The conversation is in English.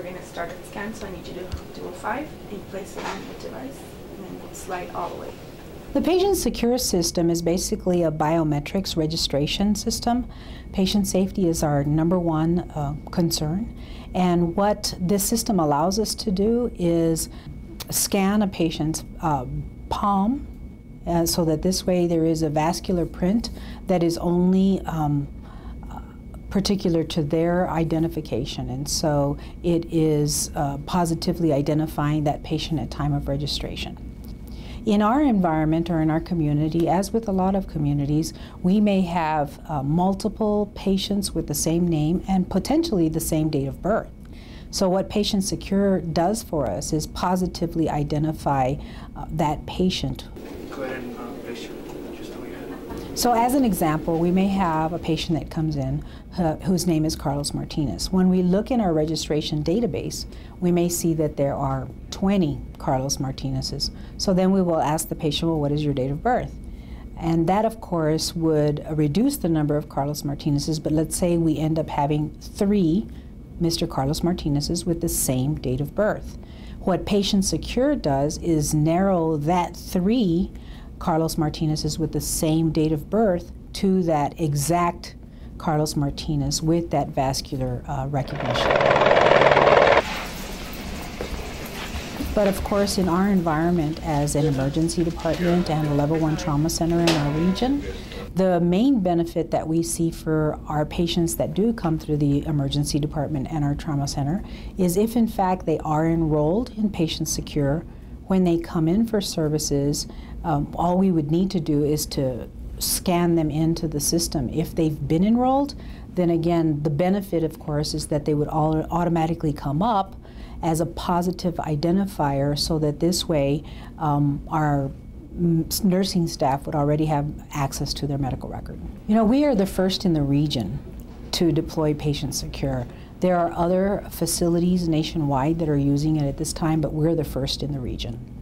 we're going to start a scan, so I need you to do a five and place it on the device, and then we'll slide all the way. The PatientSecure system is basically a biometrics registration system. Patient safety is our number one uh, concern. And what this system allows us to do is scan a patient's uh, palm uh, so that this way there is a vascular print that is only um, particular to their identification. And so it is uh, positively identifying that patient at time of registration. In our environment or in our community, as with a lot of communities, we may have uh, multiple patients with the same name and potentially the same date of birth. So, what PatientSecure does for us is positively identify uh, that patient. Go ahead and uh, so, as an example, we may have a patient that comes in uh, whose name is Carlos Martinez. When we look in our registration database, we may see that there are 20 Carlos Martinez's. So then we will ask the patient, well, what is your date of birth? And that, of course, would reduce the number of Carlos Martinez's, but let's say we end up having three Mr. Carlos Martinez's with the same date of birth. What PatientSecure does is narrow that three Carlos Martinezes with the same date of birth to that exact Carlos Martinez with that vascular uh, recognition. But of course, in our environment as an emergency department and a level one trauma center in our region, the main benefit that we see for our patients that do come through the emergency department and our trauma center is if in fact they are enrolled in PatientSecure, when they come in for services, um, all we would need to do is to scan them into the system. If they've been enrolled, then again, the benefit, of course, is that they would all automatically come up as a positive identifier so that this way um, our nursing staff would already have access to their medical record. You know, we are the first in the region to deploy PatientSecure. There are other facilities nationwide that are using it at this time, but we're the first in the region.